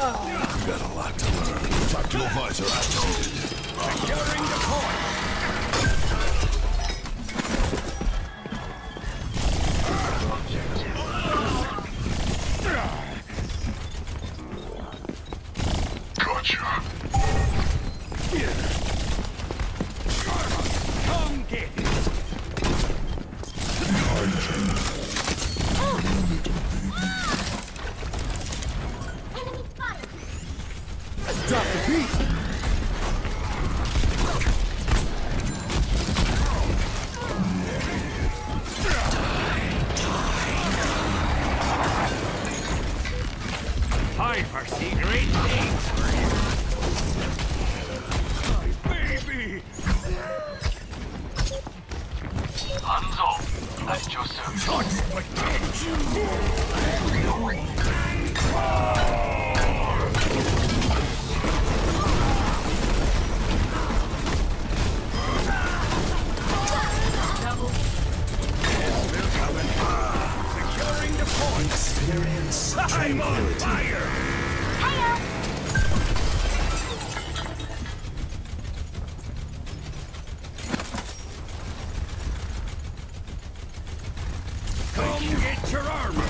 You got a lot to learn. Tactical visor activated. Securing the point. Foresee great things for you. Off. At your service. Securing the point! Experience I'm on fire! Your armor!